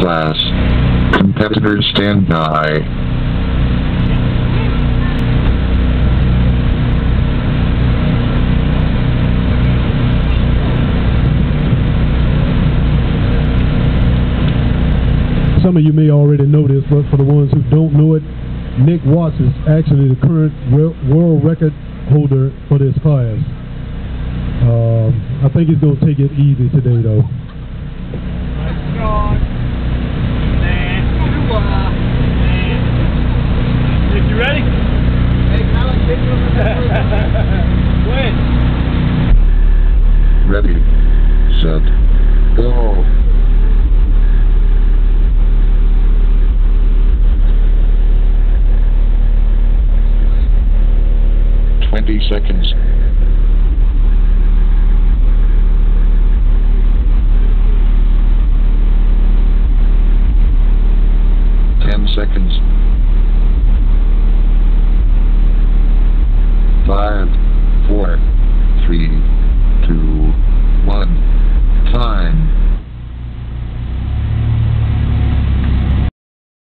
Class. Competitors stand by. Some of you may already know this, but for the ones who don't know it, Nick Watts is actually the current wo- world record holder for this class. Um, I think he's going to take it easy today, though. Nick, you ready? When? Ready. Set. Go. Twenty seconds